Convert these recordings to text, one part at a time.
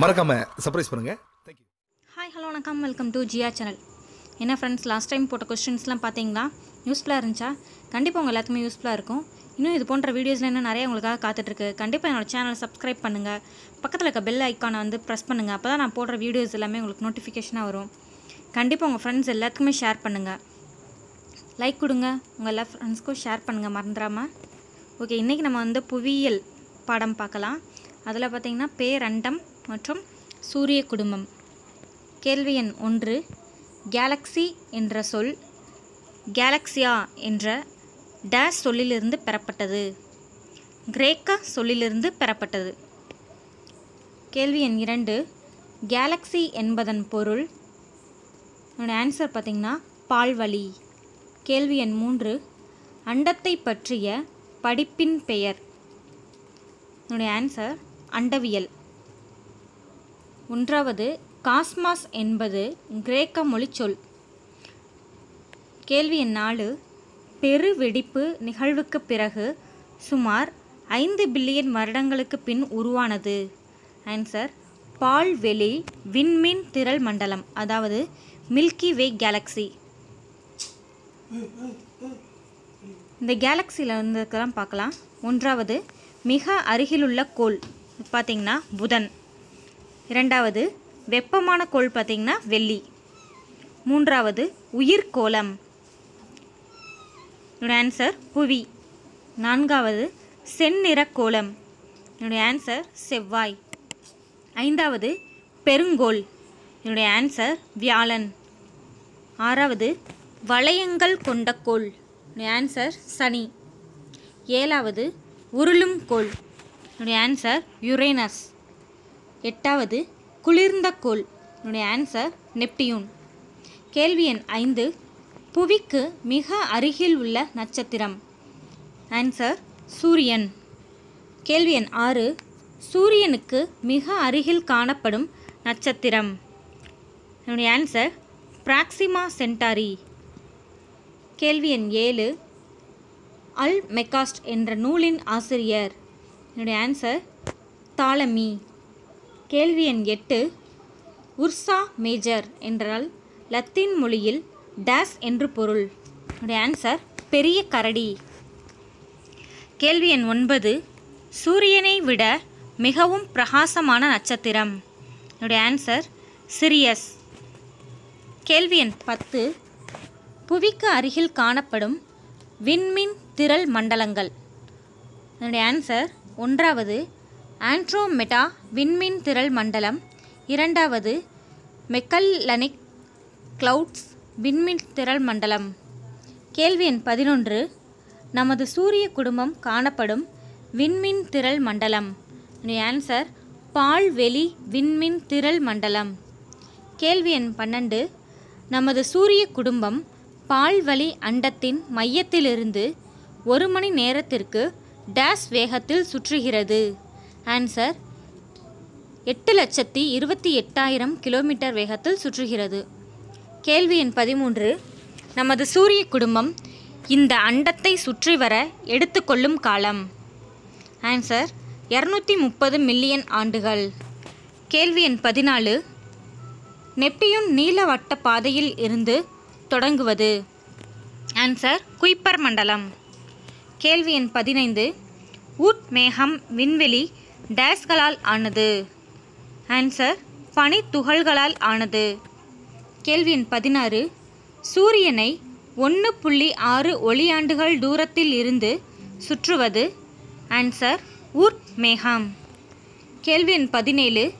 மறக்காம சர்ப்ரைஸ் பண்ணுங்க. Thank you hi hello வணக்கம். வெல்கம் டு ஜியா சேனல் என்ன ஃப்ரெண்ட்ஸ் லாஸ்ட் டைம் போட்ட கொஸ்டின்ஸ்லாம் பார்த்தீங்களா யூஸ்ஃபுல்லாக இருந்துச்சா? கண்டிப்பாக உங்கள் எல்லாத்துக்குமே யூஸ்ஃபுல்லாக இருக்கும். இன்னும் இது போன்ற வீடியோஸில் இன்னும் நிறைய உங்களுக்காக காத்துட்ருக்கு. கண்டிப்பாக என்னோடய சேனலை சப்ஸ்கிரைப் பண்ணுங்கள் பக்கத்தில் இருக்க பெல் ஐக்கானை வந்து ப்ரெஸ் பண்ணுங்கள் அப்போ தான் நான் போடுற வீடியோஸ் எல்லாமே உங்களுக்கு நோட்டிஃபிகேஷனாக வரும். கண்டிப்பாக உங்கள் ஃப்ரெண்ட்ஸ் எல்லாத்துக்குமே ஷேர் பண்ணுங்கள் லைக் கொடுங்க. உங்கள் எல்லா ஃப்ரெண்ட்ஸ்க்கும் ஷேர் பண்ணுங்கள் மறந்துடாமல் ஓகே இன்றைக்கி நம்ம வந்து புவியியல் பாடம் பார்க்கலாம். அதில் பார்த்தீங்கன்னா பேரண்டம் மற்றும் சூரிய குடும்பம். கேள்வி எண் ஒன்று. கேலக்ஸி என்ற சொல் கேலக்ஸியா என்ற டேஷ் சொல்லிலிருந்து பெறப்பட்டது. கிரேக்க சொல்லிலிருந்து பெறப்பட்டது. கேள்வி எண் இரண்டு. கேலக்ஸி என்பதன் பொருள் என்னோடய ஆன்சர் பார்த்திங்கன்னா பால்வழி கேள்வி எண் மூன்று. அண்டத்தை பற்றிய படிப்பின் பெயர். என்னுடைய ஆன்சர் அண்டவியல். ஒன்றாவது காஸ்மாஸ் என்பது கிரேக்க மொழிச்சொல் கேள்வி எண் நாலு பெருவெடிப்பு நிகழ்வுக்கு பிறகு சுமார் ஐந்து பில்லியன் வருடங்களுக்கு பின் உருவானது. ஆன்சர் பால்வெளி விண்மீன் திரள் மண்டலம் அதாவது மில்கி வே கேலக்ஸி இந்த கேலக்சியில் இருந்ததுக்கெல்லாம் பார்க்கலாம். ஒன்றாவது மிக அருகிலுள்ள கோள் பார்த்திங்கன்னா புதன். இரண்டாவது வெப்பமான கோள் பார்த்திங்கன்னா வெள்ளி. மூன்றாவது உயிர்கோளம் என்னோட ஆன்சர் புவி. நான்காவது செந்நிற கோலம். என்னுடைய ஆன்சர் செவ்வாய். ஐந்தாவது பெருங்கோள். என்னுடைய ஆன்சர் வியாழன். ஆறாவது வளையங்கள் கொண்ட கோள். என்னுடைய ஆன்சர் சனி. ஏழாவது உருளும் கோள். என்னுடைய ஆன்சர் யுரேனஸ் எட்டாவது குளிர்ந்த கோள். என்னுடைய ஆன்சர் நெப்டியூன். கேள்வி எண் ஐந்து புவிக்கு மிக அருகில் உள்ள நட்சத்திரம். ஆன்சர் சூரியன். கேள்வி எண் ஆறு சூரியனுக்கு மிக அருகில் காணப்படும் நட்சத்திரம். என்னுடைய ஆன்சர் பிராக்சிமா சென்டாரி. கேள்வி எண் ஏழு அல் மெக்காஸ்ட் என்ற நூலின் ஆசிரியர். என்னுடைய ஆன்சர் தாலமி கேள்வி எண் எட்டு உர்சா மேஜர் என்றால் லத்தீன் மொழியில் டேஸ் என்று பொருள். என்னுடைய ஆன்சர் பெரிய கரடி. கேள்வி எண் ஒன்பது சூரியனை விட மிகவும் பிரகாசமான நட்சத்திரம். என்னுடைய ஆன்சர் சிரியஸ். கேள்வி எண் பத்து புவிக்கு அருகில் காணப்படும் விண்மின் திரள் மண்டலங்கள். என்னுடைய ஆன்சர் ஒன்றாவது ஆண்ட்ரோமெட்டா விண்மீன் திரள் மண்டலம். இரண்டாவது மெக்கல்லனிக் கிளவுட்ஸ் விண்மீன் திரள் மண்டலம். கேள்வி எண் பதினொன்று. நமது சூரிய குடும்பம் காணப்படும் விண்மீன் திரள் மண்டலம். ஆன்சர் பால்வெளி விண்மீன் திரள் மண்டலம். கேள்வி எண் பன்னெண்டு. நமது சூரிய குடும்பம் பால்வழி அண்டத்தின் மையத்திலிருந்து ஒரு மணி நேரத்திற்கு டேஸ் வேகத்தில் சுற்றுகிறது. ஆன்சர் எட்டு லட்சத்தி இருபத்தி எட்டாயிரம் கிலோமீட்டர் வேகத்தில் சுற்றுகிறது. கேள்வி எண் பதிமூன்று. நமது சூரிய குடும்பம் இந்த அண்டத்தை சுற்றி வர எடுத்துக்கொள்ளும் காலம். ஆன்சர் இரநூத்தி முப்பது மில்லியன் ஆண்டுகள். கேள்வி எண் பதினாலு. நெப்டியூன் நீலவட்ட பாதையில் இருந்து தொடங்குவது. ஆன்சர் குய்ப்பர் மண்டலம். கேள்வி எண் பதினைந்து. ஊட் மேகம் விண்வெளி டேஸ்களால் ஆனது. ஆன்சர் பனித்துகள்களால் ஆனது. கேள்வி எண் பதினாறு சூரியனை ஒன்று புள்ளி ஆறு ஒளியாண்டுகள் தூரத்தில் இருந்து சுற்றுவது. ஆன்சர் ஊட் மேகம். கேள்வி எண் பதினேழு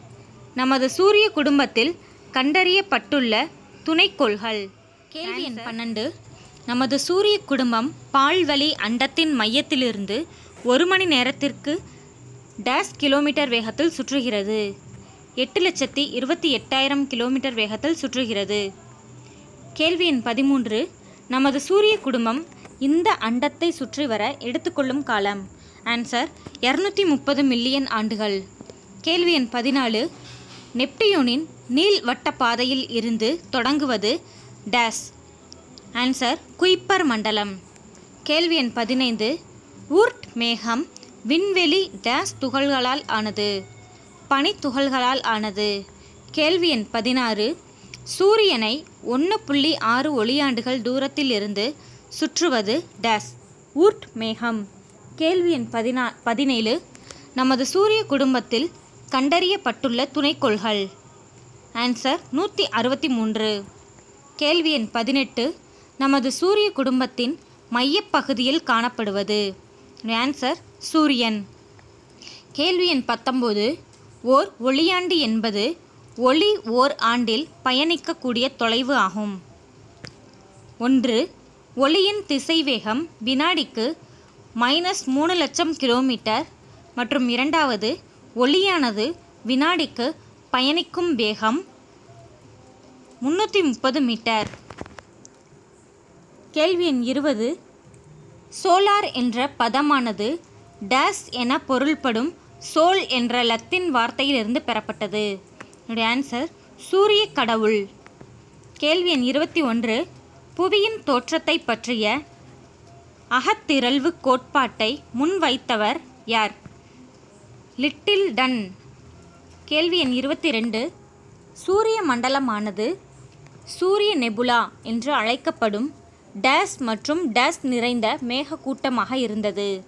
நமது சூரிய குடும்பத்தில் கண்டறியப்பட்டுள்ள துணைக்கோள்கள். கேள்வி எண் பன்னெண்டு நமது சூரிய குடும்பம் பால்வழி அண்டத்தின் மையத்திலிருந்து ஒரு மணி நேரத்திற்கு டேஷ் கிலோமீட்டர் வேகத்தில் சுற்றுகிறது. எட்டு லட்சத்தி இருபத்தி எட்டாயிரம் கிலோமீட்டர் வேகத்தில் சுற்றுகிறது. கேள்வி எண் பதிமூன்று. நமது சூரிய குடும்பம் இந்த அண்டத்தை சுற்றி வர எடுத்துக்கொள்ளும் காலம். ஆன்சர் இரநூத்தி முப்பது மில்லியன் ஆண்டுகள். கேள்வி எண் பதினாலு. நெப்டியூனின் நீள்வட்ட பாதையில் இருந்து தொடங்குவது டேஸ். ஆன்சர் குயிப்பர் மண்டலம். கேள்வி எண் பதினைந்து. ஊர்ட் மேகம் விண்வெளி டேஸ் துகள்களால் ஆனது பனித்துகள்களால் ஆனது. கேள்வி எண் பதினாறு. சூரியனை ஒன்று புள்ளி ஆறு ஒளியாண்டுகள் தூரத்தில் இருந்து சுற்றுவது டேஸ் ஊர்ட் மேகம். கேள்வி எண் பதினா பதினேழு. நமது சூரிய குடும்பத்தில் கண்டறியப்பட்டுள்ள துணைக்கோள்கள். ஆன்சர் நூற்றி அறுபத்தி மூன்று. கேள்வி எண் பதினெட்டு. நமது சூரிய குடும்பத்தின் மையப்பகுதியில் காணப்படுவது ஆன்சர் சூரியன் கேள்வி எண் பத்தொம்போது ஓர் ஒளியாண்டு என்பது ஒளி ஓர் ஆண்டில் பயணிக்கக்கூடிய தொலைவு ஆகும். ஒன்று ஒளியின் திசைவேகம் வினாடிக்கு மைனஸ் மூணு லட்சம் கிலோமீட்டர் மற்றும் இரண்டாவது ஒளியானது வினாடிக்கு பயணிக்கும் வேகம் முன்னூற்றி முப்பது மீட்டர் கேள்வி எண் இருபது சோலார் என்ற பதமானது டேஸ் என பொருள்படும் சோல் என்ற லத்தீன் வார்த்தையிலிருந்து பெறப்பட்டது. என்னுடைய ஆன்சர் சூரிய கடவுள். கேள்வி எண் இருபத்தி ஒன்று புவியின் தோற்றத்தை பற்றிய அகத்திரள்வு கோட்பாட்டை முன்வைத்தவர் யார்? Lyttleton. கேள்வி எண் இருபத்தி ரெண்டு சூரிய மண்டலமானது சூரிய நெபுலா என்று அழைக்கப்படும் டேஸ் மற்றும் டேஸ் நிறைந்த மேகக்கூட்டமாக இருந்தது.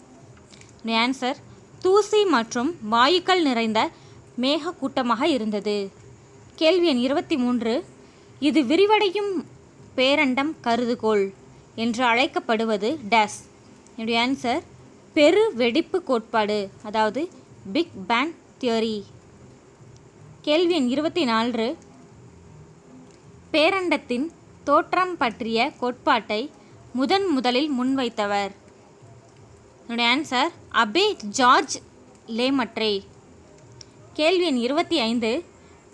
ஆன்சர் தூசி மற்றும் வாயுக்கள் நிறைந்த மேகக்கூட்டமாக இருந்தது. கேள்வி எண் இருபத்தி மூன்று இது விரிவடையும் பேரண்டம் கருதுகோள் என்று அழைக்கப்படுவது டேஸ். என்னுடைய ஆன்சர் பெரு வெடிப்பு கோட்பாடு அதாவது பிக் பேங் தியரி. கேள்வி எண் இருபத்தி நான்கு பேரண்டத்தின் தோற்றம் பற்றிய கோட்பாட்டை முதன் முதலில் முன்வைத்தவர். என்னுடைய ஆன்சர் அபே ஜார்ஜ் லேமட்ரே கேள்வி எண் இருபத்தி ஐந்து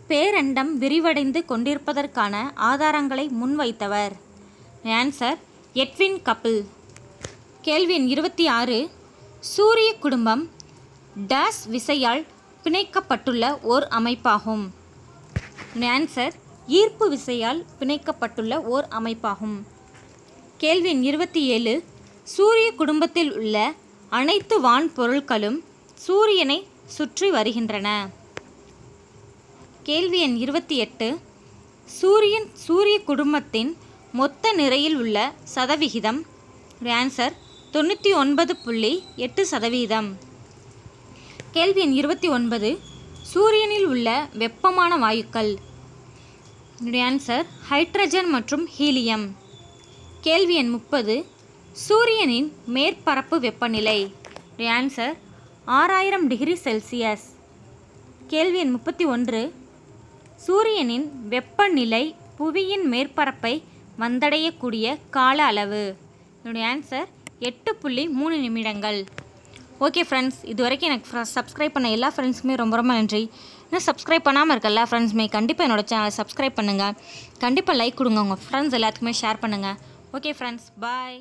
பேரண்டம் விரிவடைந்து கொண்டிருப்பதற்கான ஆதாரங்களை முன்வைத்தவர். ஆன்சர் எட்வின் கபில் கேள்வி எண் இருபத்தி ஆறு சூரிய குடும்பம் டேஸ் விசையால் பிணைக்கப்பட்டுள்ள ஓர் அமைப்பாகும். ஆன்சர் ஈர்ப்பு விசையால் பிணைக்கப்பட்டுள்ள ஓர் அமைப்பாகும். கேள்வி எண் இருபத்தி ஏழு. சூரிய குடும்பத்தில் உள்ள அனைத்து வான் பொருட்களும் சூரியனை சுற்றி வருகின்றன. கேள்வி எண் இருபத்தி எட்டு. சூரியன் சூரிய குடும்பத்தின் மொத்த நிறையில் உள்ள சதவிகிதம். ஆன்சர் தொண்ணூற்றி ஒன்பது புள்ளி எட்டு சதவீதம் கேள்வி எண் இருபத்தி ஒன்பது. சூரியனில் உள்ள வெப்பமான வாயுக்கள் என்னுடைய ஆன்சர் ஹைட்ரஜன் மற்றும் ஹீலியம் கேள்வி எண் முப்பது சூரியனின் மேற்பரப்பு வெப்பநிலை. என்னுடைய ஆன்சர் ஆறாயிரம் டிகிரி செல்சியஸ். கேள்வி எண் முப்பத்தி ஒன்று சூரியனின் வெப்பநிலை புவியின் மேற்பரப்பை வந்தடையக்கூடிய கால அளவு. என்னுடைய ஆன்சர் எட்டு புள்ளி மூணு நிமிடங்கள். ஓகே ஃப்ரெண்ட்ஸ் இது வரைக்கும் எனக்கு சப்ஸ்கிரைப் பண்ண எல்லா ஃப்ரெண்ட்ஸுமே ரொம்ப ரொம்ப நன்றி. இன்னும் சப்ஸ்கிரைப் பண்ணாமல் இருக்கல ஃப்ரெண்ட்ஸ்மே கண்டிப்பாக என்னோட சேனலை சப்ஸ்கிரைப் பண்ணுங்கள் கண்டிப்பாக லைக் கொடுங்க உங்கள் ஃப்ரெண்ட்ஸ் எல்லாத்துக்குமே ஷேர் பண்ணுங்கள் ஓகே ஃப்ரெண்ட்ஸ் பாய்